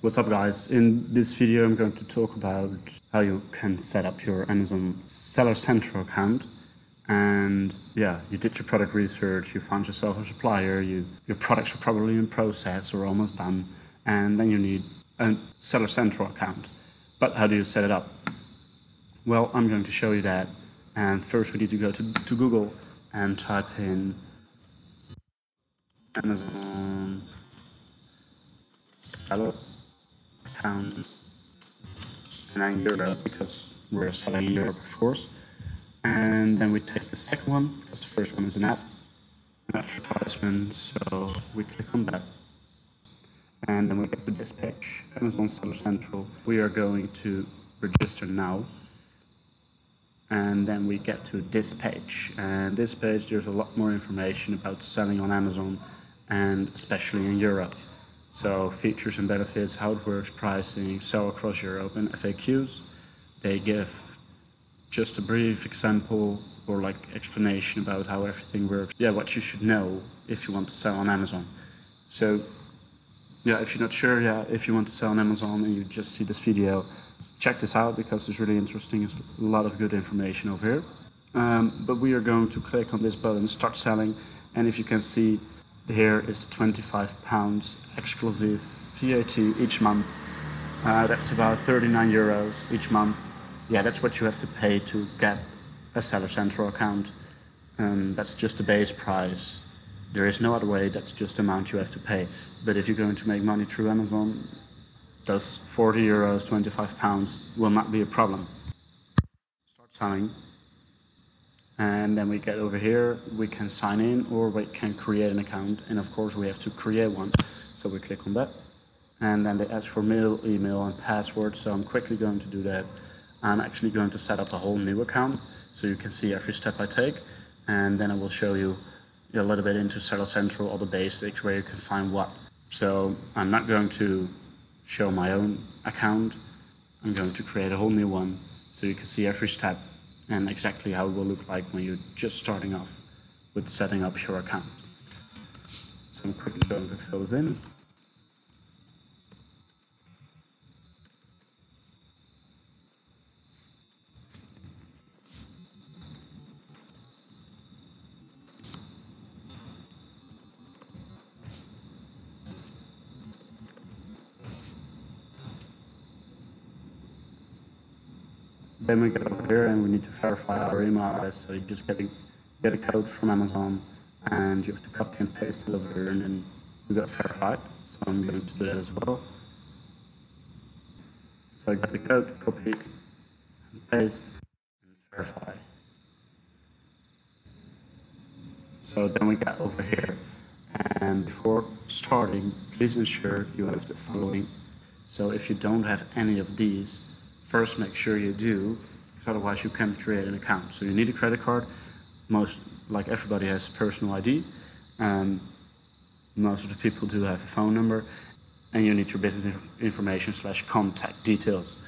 What's up guys? In this video I'm going to talk about how you can set up your Amazon Seller Central account and yeah, you did your product research, you found yourself a supplier, you, your products are probably in process or almost done and then you need a Seller Central account. But how do you set it up? Well, I'm going to show you that and first we need to go to, to Google and type in Amazon Seller account and then Europe because we're selling in Europe, of course. And then we take the second one because the first one is an app, an advertisement. So we click on that. And then we get to this page, Amazon Seller Central. We are going to register now. And then we get to this page. And this page, there's a lot more information about selling on Amazon and especially in Europe. So features and benefits, how it works, pricing, sell across Europe, and FAQs. They give just a brief example or like explanation about how everything works. Yeah, what you should know if you want to sell on Amazon. So yeah, if you're not sure, yeah, if you want to sell on Amazon and you just see this video, check this out because it's really interesting. It's a lot of good information over here. Um, but we are going to click on this button, start selling. And if you can see, here is 25 pounds exclusive VAT each month. Uh, that's about 39 euros each month. Yeah, that's what you have to pay to get a Seller Central account. Um, that's just the base price. There is no other way, that's just the amount you have to pay. But if you're going to make money through Amazon, those 40 euros, 25 pounds will not be a problem. Start selling and then we get over here, we can sign in or we can create an account. And of course we have to create one. So we click on that. And then they ask for mail, email and password. So I'm quickly going to do that. I'm actually going to set up a whole new account so you can see every step I take. And then I will show you a little bit into Seller Central, all the basics, where you can find what. So I'm not going to show my own account. I'm going to create a whole new one so you can see every step and exactly how it will look like when you're just starting off with setting up your account. So I'm quickly going to fill those in. Then we get over here and we need to verify our email address. So you just get a, get a code from Amazon and you have to copy and paste it over here and then we got verified. So I'm going to do that as well. So I got the code, copy and paste and verify. So then we get over here. And before starting, please ensure you have the following. So if you don't have any of these, first make sure you do, because otherwise you can't create an account. So you need a credit card. Most, like everybody has a personal ID. and most of the people do have a phone number. And you need your business information slash contact details.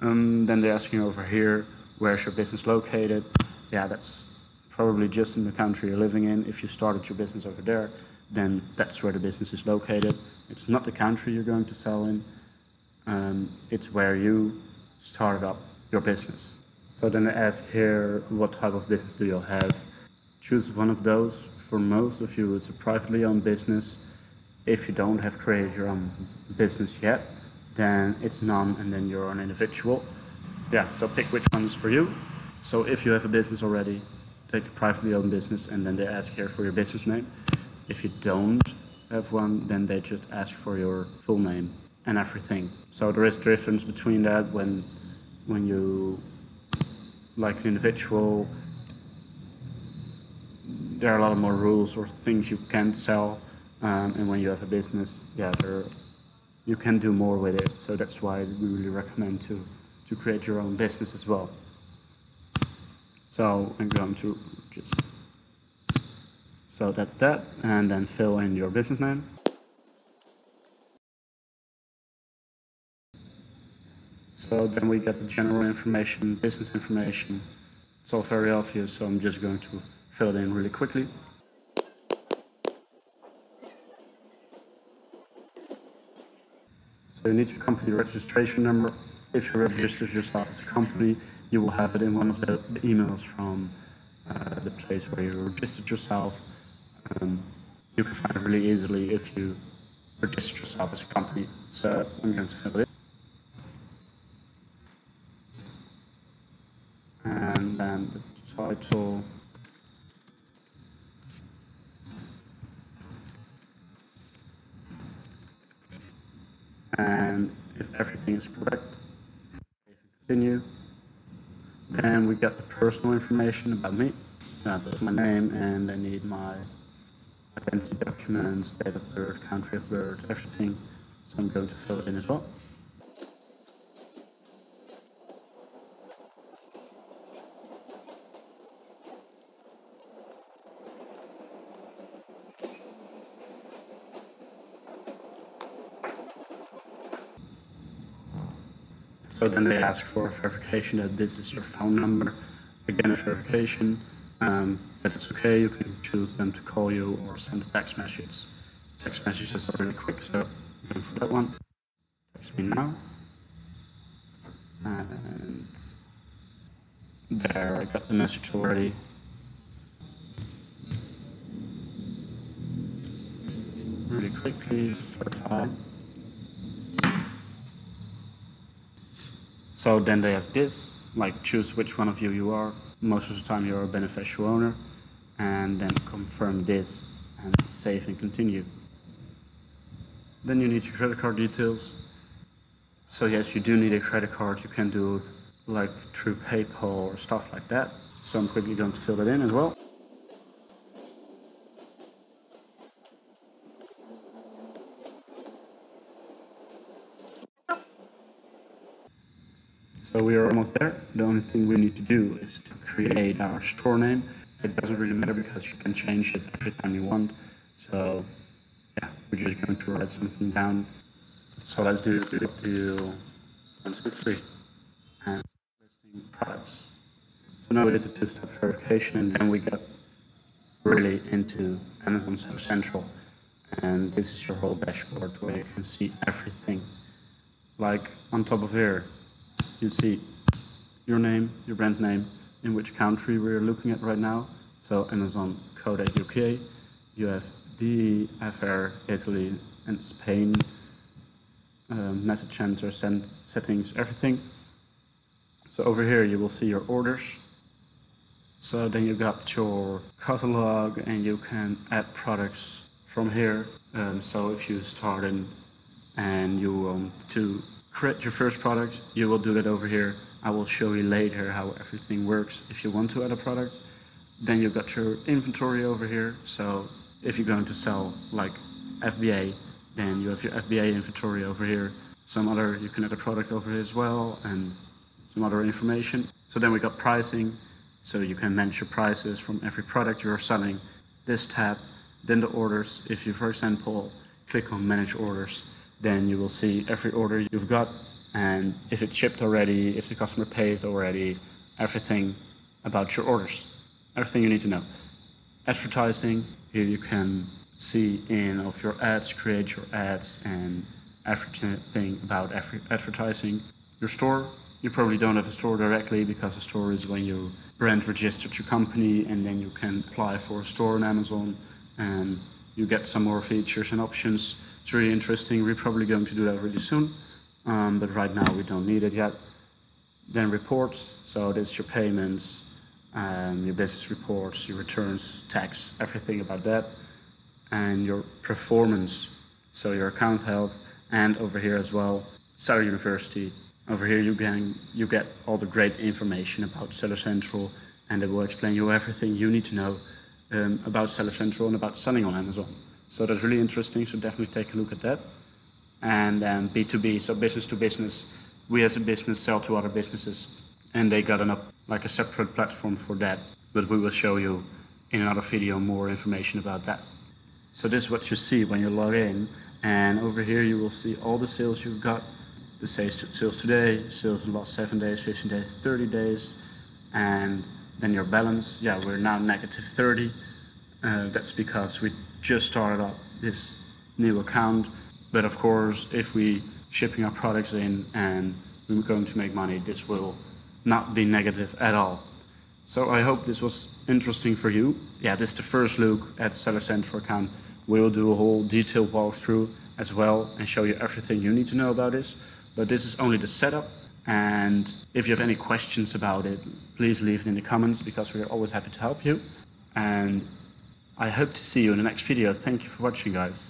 Um, then they're asking over here, where's your business located? Yeah, that's probably just in the country you're living in. If you started your business over there, then that's where the business is located. It's not the country you're going to sell in. Um, it's where you started up your business. So then I ask here, what type of business do you have? Choose one of those. For most of you, it's a privately owned business. If you don't have created your own business yet, then it's none and then you're an individual. Yeah, so pick which one is for you. So if you have a business already, take the privately owned business and then they ask here for your business name. If you don't have one, then they just ask for your full name and everything. So there is a difference between that when when you like an individual. There are a lot of more rules or things you can't sell um, and when you have a business yeah there you can do more with it. So that's why we really recommend to to create your own business as well. So I'm going to just so that's that and then fill in your business name So then we get the general information, business information. It's all very obvious, so I'm just going to fill it in really quickly. So you need your company registration number. If you register yourself as a company, you will have it in one of the, the emails from uh, the place where you registered yourself. Um, you can find it really easily if you register yourself as a company. So I'm going to fill it. The title. And if everything is correct, if continue. Then we get the personal information about me. Uh, that's my name, and I need my identity documents, date of birth, country of birth, everything. So I'm going to fill it in as well. So then they ask for a verification that this is your phone number. Again, a verification, um, but it's okay. You can choose them to call you or send a text message. Text messages are really quick, so going for that one. Text me now. And there, I got the message already. Really quickly, verify. So then they ask this, like choose which one of you you are. Most of the time you're a beneficial owner. And then confirm this and save and continue. Then you need your credit card details. So yes, you do need a credit card. You can do like through PayPal or stuff like that. So I'm quickly going to fill that in as well. So we are almost there. The only thing we need to do is to create our store name. It doesn't really matter because you can change it every time you want. So yeah, we're just going to write something down. So let's do, do one, two, three. And listing products. So now we did the two-step verification and then we get really into Amazon Seller Central. And this is your whole dashboard where you can see everything. Like on top of here, you see your name, your brand name, in which country we're looking at right now. So Amazon Code UK, you have DFR, Italy, and Spain, um, message center, send settings, everything. So over here you will see your orders. So then you got your catalog and you can add products from here. Um, so if you start in and you want to create your first product, you will do that over here. I will show you later how everything works if you want to add a product. Then you've got your inventory over here. So if you're going to sell like FBA, then you have your FBA inventory over here. Some other, you can add a product over here as well and some other information. So then we got pricing. So you can manage your prices from every product you're selling. This tab, then the orders. If you, for example, click on manage orders, then you will see every order you've got and if it's shipped already, if the customer pays already, everything about your orders, everything you need to know. Advertising, here you can see in of your ads, create your ads and everything about advertising. Your store, you probably don't have a store directly because a store is when you brand registered your company and then you can apply for a store on Amazon and you get some more features and options it's really interesting. We're probably going to do that really soon, um, but right now we don't need it yet. Then reports, so this your payments, um, your business reports, your returns, tax, everything about that. And your performance, so your account health, and over here as well, Seller University. Over here you get, you get all the great information about Seller Central, and it will explain you everything you need to know um, about Seller Central and about selling on Amazon. So that's really interesting. So definitely take a look at that. And then B2B, so business to business. We as a business sell to other businesses, and they got an up like a separate platform for that. But we will show you in another video more information about that. So this is what you see when you log in, and over here you will see all the sales you've got. The sales, sales today, sales in the last seven days, 15 days, 30 days, and then your balance. Yeah, we're now negative 30. Uh, that's because we just started up this new account. But of course, if we shipping our products in and we're going to make money. This will not be negative at all. So I hope this was interesting for you. Yeah, this is the first look at Seller Central account. We'll do a whole detailed walkthrough as well and show you everything you need to know about this. But this is only the setup. And if you have any questions about it, please leave it in the comments because we're always happy to help you. And I hope to see you in the next video. Thank you for watching, guys.